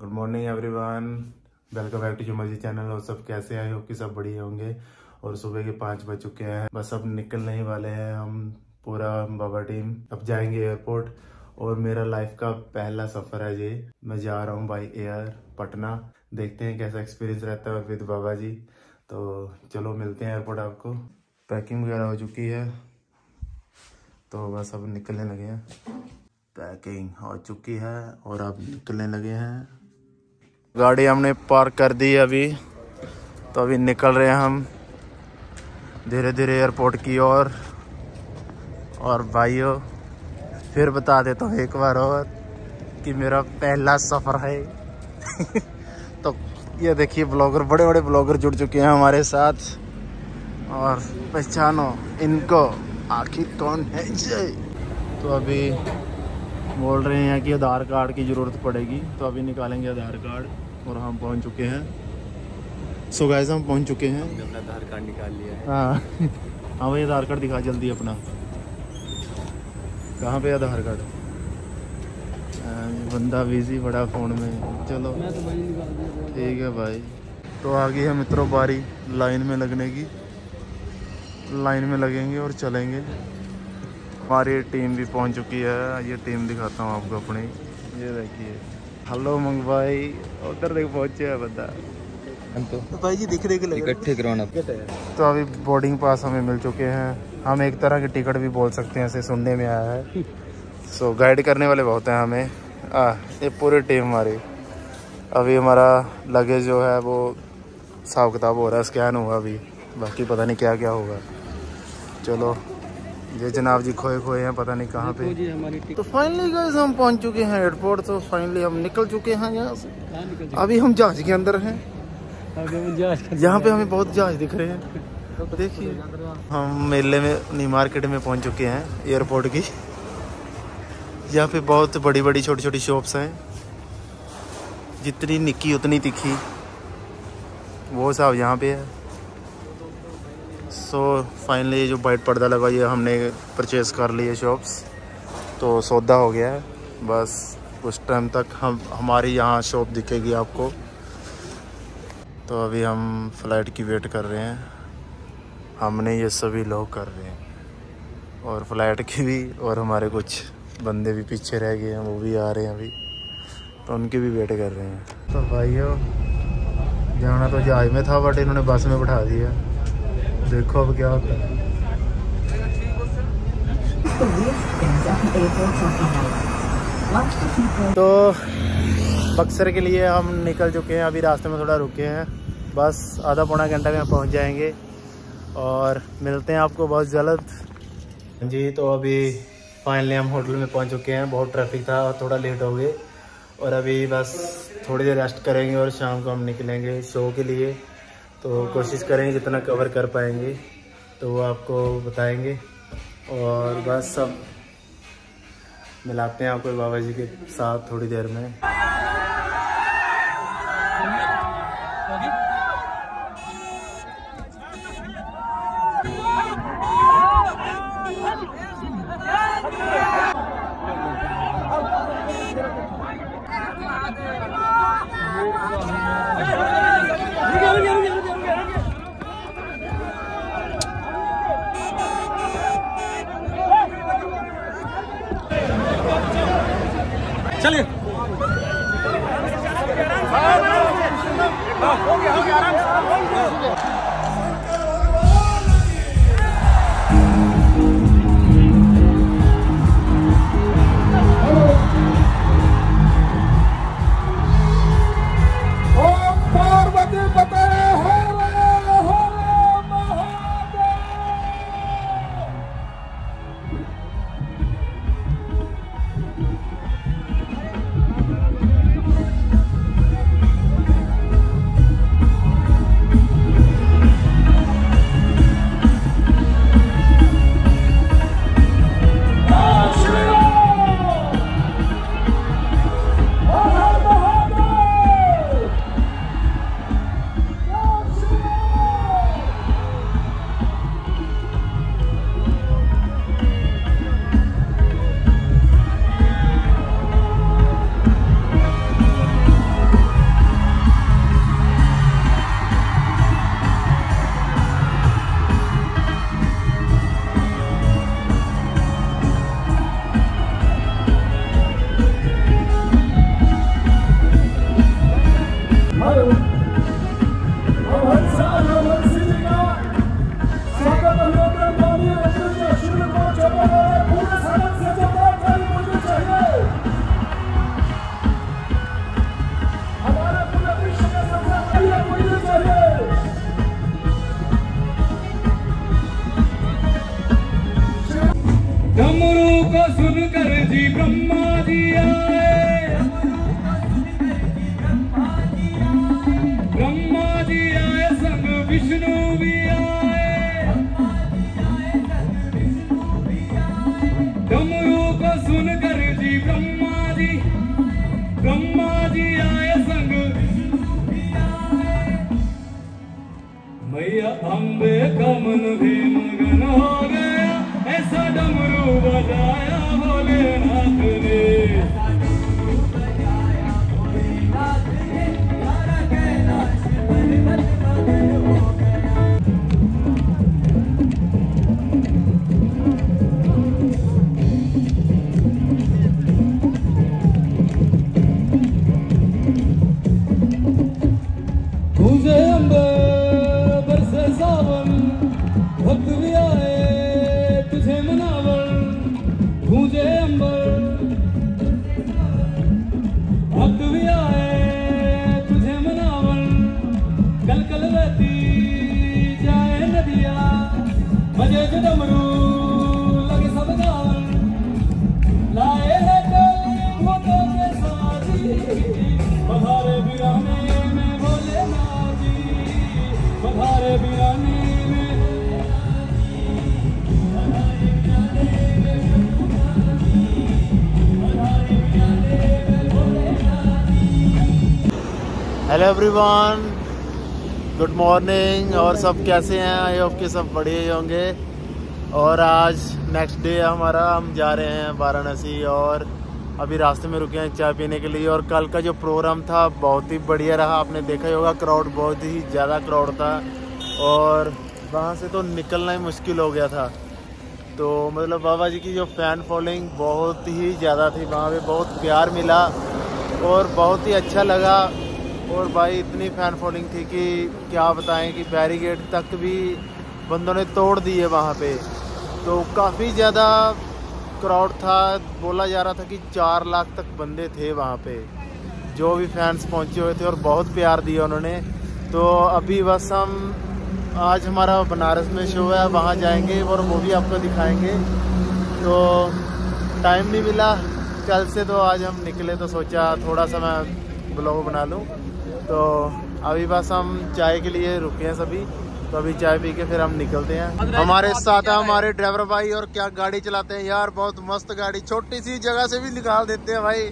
Good morning everyone welcome back to जुमर्जी channel और सब कैसे आए हो कि सब बढ़िया होंगे। और सुबह के पाँच बज चुके हैं। बस अब निकलने ही वाले हैं हम, पूरा बाबा टीम। अब जाएँगे एयरपोर्ट और मेरा लाइफ का पहला सफ़र है ये। मैं जा रहा हूँ बाई एयर पटना। देखते हैं कैसा एक्सपीरियंस रहता है विद बाबा जी। तो चलो मिलते हैं एयरपोर्ट आपको। पैकिंग वगैरह हो चुकी है। तो बस अब निकलने लगे हैं। पैकिंग हो चुकी है और अब निकलने लगे हैं। गाड़ी हमने पार्क कर दी अभी। तो अभी निकल रहे हैं हम धीरे धीरे एयरपोर्ट की ओर। और, भाइयों फिर बता देता हूँ एक बार और कि मेरा पहला सफ़र है। तो ये देखिए ब्लॉगर बड़े बड़े ब्लॉगर जुड़ चुके हैं हमारे साथ। और पहचानो इनको आखिर कौन है? जय। तो अभी बोल रहे हैं कि आधार कार्ड की ज़रूरत पड़ेगी तो अभी निकालेंगे आधार कार्ड और हम पहुँच चुके हैं। सो so गाइस हम पहुँच चुके हैं। अपना आधार कार्ड निकाल लिया है। हाँ। हाँ भाई आधार कार्ड दिखा जल्दी अपना। कहाँ पे आधार कार्ड? हाँ, बंदा बिज़ी बड़ा फ़ोन में। चलो। ठीक है भाई। तो आ गई है मित्रों बारी लाइन में लगने की। लाइन में लगेंगे और चलेंगे। हमारी टीम भी पहुँच चुकी है। ये टीम दिखाता हूँ आपको अपनी। ये देखिए। हेलो मंग भाई। उधर देख पहुँचे है बंदा। तो तो भाई जी दिख रहे के इकट्ठे कराना तो अभी बोर्डिंग पास हमें मिल चुके हैं। हम एक तरह के टिकट भी बोल सकते हैं ऐसे सुनने में आया है। सो गाइड करने वाले बहुत हैं हमें। आ, ये पूरी टीम हमारी। अभी हमारा लगेज जो है वो हिसाब किताब हो रहा है स्कैन हुआ अभी। बाकी पता नहीं क्या क्या होगा। चलो। ये जनाब जी खोए खोए हैं पता नहीं कहाँ पे। तो फाइनली गए हम पहुँच चुके हैं एयरपोर्ट तो फाइनली हम निकल चुके हैं यहाँ से। अभी हम जहाज़ के अंदर हैं। यहाँ पे हमें बहुत जहाज़ दिख रहे हैं। देखिए। हम मेले में नहीं मार्केट में पहुँच चुके हैं एयरपोर्ट की। यहाँ पे बहुत बड़ी बड़ी छोटी छोटी शॉप्स हैं। जितनी निक्की उतनी तिखी। वो सब यहाँ पे है। सो फाइनली जो वाइट पर्दा लगा ये हमने परचेज़ कर लिए शॉप्स तो सौदा हो गया है। बस कुछ टाइम तक हम, हमारी यहाँ शॉप दिखेगी आपको। तो अभी हम फ़्लाइट की वेट कर रहे हैं। हमने ये सभी लोग कर रहे हैं। और फ़्लाइट की भी, और हमारे कुछ बंदे भी पीछे रह गए हैं, वो भी आ रहे हैं अभी। तो उनकी भी वेट कर रहे हैं। तो भाइयों, जाना तो जहाज़ में था बट इन्होंने बस में बैठा दिया। देखो अब क्या होता है। तो बक्सर के लिए हम निकल चुके हैं, अभी रास्ते में थोड़ा रुके हैं। बस आधा पौना घंटा में पहुँच जाएँगे और मिलते हैं आपको बहुत जल्द। जी तो अभी फाइनली हम होटल में पहुँच चुके हैं। बहुत ट्रैफ़िक था और थोड़ा लेट हो गए। और अभी बस थोड़ी देर रेस्ट करेंगे और शाम को हम निकलेंगे शो के लिए। तो कोशिश करेंगे जितना कवर कर पाएँगे तो वो आपको बताएँगे। और बस सब मिलाते हैं आपको बाबा जी के साथ थोड़ी देर में। चलिए हो गया हो गया आराम जाए मज़े गुड मॉर्निंग और सब कैसे हैं? आई होप के सब बढ़िया ही होंगे। और आज नेक्स्ट डे हमारा, हम जा रहे हैं वाराणसी, और अभी रास्ते में रुके हैं चाय पीने के लिए। और कल का जो प्रोग्राम था, बहुत ही बढ़िया रहा। आपने देखा ही होगा क्राउड बहुत ही ज़्यादा क्राउड था। और वहाँ से तो निकलना ही मुश्किल हो गया था। तो मतलब बाबा जी की जो फ़ैन फॉलोइंग बहुत ही ज़्यादा थी। वहाँ पे बहुत प्यार मिला और बहुत ही अच्छा लगा। और भाई इतनी फ़ैन फॉलोइंग थी कि क्या बताएँ कि बैरिकेड तक भी बंदों ने तोड़ दिए वहाँ पे। तो काफ़ी ज़्यादा क्राउड था, बोला जा रहा था कि चार लाख तक बंदे थे वहाँ पे, जो भी फैंस पहुँचे हुए थे और बहुत प्यार दिया उन्होंने। तो अभी बस हम, आज हमारा बनारस में शो है, वहाँ जाएँगे और वो भी आपको दिखाएँगे। तो टाइम नहीं मिला, कल से तो आज हम निकले तो सोचा थोड़ा सा मैं ब्लॉग बना लूँ। तो अभी बस हम चाय के लिए रुके हैं सभी। तो अभी चाय पी के फिर हम निकलते हैं। हमारे साथ है हमारे ड्राइवर भाई और क्या गाड़ी चलाते हैं यार बहुत मस्त गाड़ी। छोटी सी जगह से भी निकाल देते हैं भाई।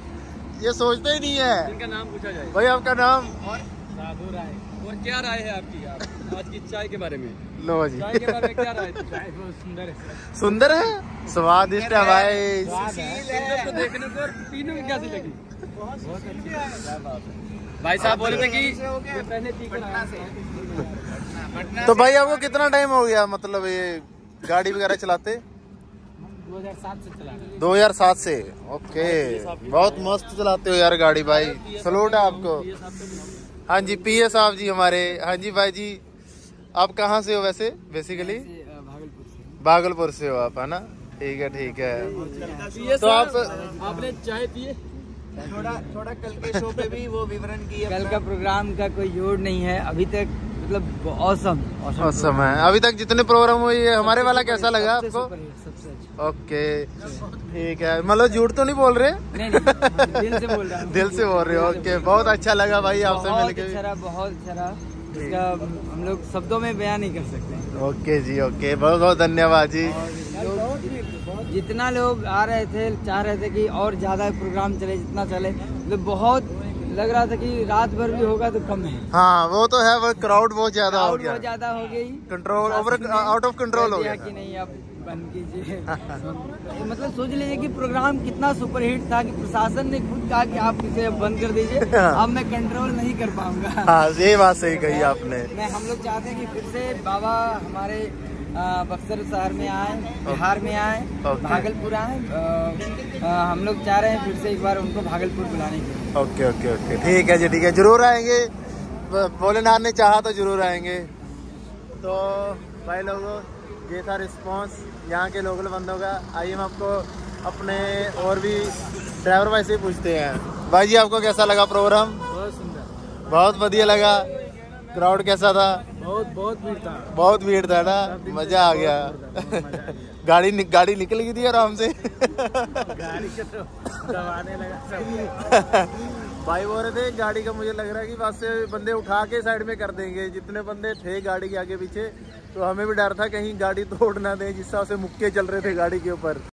ये सोचते ही नहीं है। इनका नाम पूछा जाए। भाई आपका नाम? और साधु राय। और क्या राय है आपकी? यार आज की चाय के बारे में। लो जी। चाय के बारे में क्या राय चाय बहुत सुंदर है। सुंदर है? स्वादिष्ट है भाई। तो देखने को और पीने में कैसी लगी? बहुत भाई साहब बोले थे कि। तो भाई आपको कितना टाइम हो गया मतलब ये गाड़ी वगैरह चलाते? 2007 से चला रहे 2007 से ओके बहुत मस्त चलाते हो यार गाड़ी भाई। सलूट है आपको। हाँ जी पी ए साहब जी हमारे। हाँ जी भाई जी आप कहाँ से हो वैसे बेसिकली भागलपुर से हो आप है ना? ठीक है ठीक है। तो आप आपने चाय पिए? थोड़ा थोड़ा कल के शो पे भी वो विवरण किया कल का प्रोग्राम का कोई जोड़ नहीं है। अभी तक मतलब औसम मौसम है। अभी तक जितने प्रोग्राम हुए ये हमारे वाला कैसा लगा आपको? अच्छा। ओके ठीक है। मतलब झूठ तो नहीं बोल रहे? नहीं नहीं दिल से बोल रहा दिल से बोल रहे हो। ओके बहुत अच्छा लगा भाई आपसे बहुत मिलके। अच्छा बहुत अच्छा इसका हम लोग शब्दों में बयान नहीं कर सकते। ओके जी ओके बहुत बहुत धन्यवाद जी। लोग जितना लोग आ रहे थे चाह रहे थे कि और ज़्यादा प्रोग्राम चले जितना चले मतलब बहुत लग रहा था कि रात भर भी होगा तो कम है। हाँ वो तो है वो क्राउड बहुत ज़्यादा हो गया। ज़्यादा हो गई। Control over out of control हो गया कि नहीं अब बंद कीजिए। तो मतलब सोच लीजिए कि प्रोग्राम कितना सुपरहिट था कि प्रशासन ने खुद कहा कि आप इसे बंद कर दीजिए। अब मैं कंट्रोल नहीं कर पाऊँगा। हाँ ये बात सही कही आपने। मैं हम लोग चाहते हैं कि फिर से बाबा हमारे बक्सर शहर में आए बिहार में आए भागलपुर आए। हम लोग चाह रहे हैं फिर से एक बार उनको भागलपुर बुलाने के लिए। ओके ओके ओके ठीक है जी ठीक है. ज़रूर आएँगे. भोलेनाथ ने चाहा तो ज़रूर आएँगे. तो भाई लोगों ये था रिस्पॉन्स यहाँ के लोकल बंदों का. आइए हम आपको अपने और भी ड्राइवर भाई से ही पूछते हैं. भाई जी आपको कैसा लगा प्रोग्राम बहुत सुंदर। बहुत बढ़िया लगा. क्राउड कैसा था? बहुत बहुत भीड़ था। बहुत भीड़ था ना? मज़ा आ गया। गाड़ी नि, गाड़ी निकल गई थी आराम से? गाड़ी के तो दबाने लगा सब। भाई बोल रहे थे गाड़ी का मुझे लग रहा है कि बस से बंदे उठा के साइड में कर देंगे। जितने बंदे थे गाड़ी के आगे पीछे तो हमें भी डर था कहीं गाड़ी तोड़ ना दें जिस हिसाब से मुक्के चल रहे थे गाड़ी के ऊपर।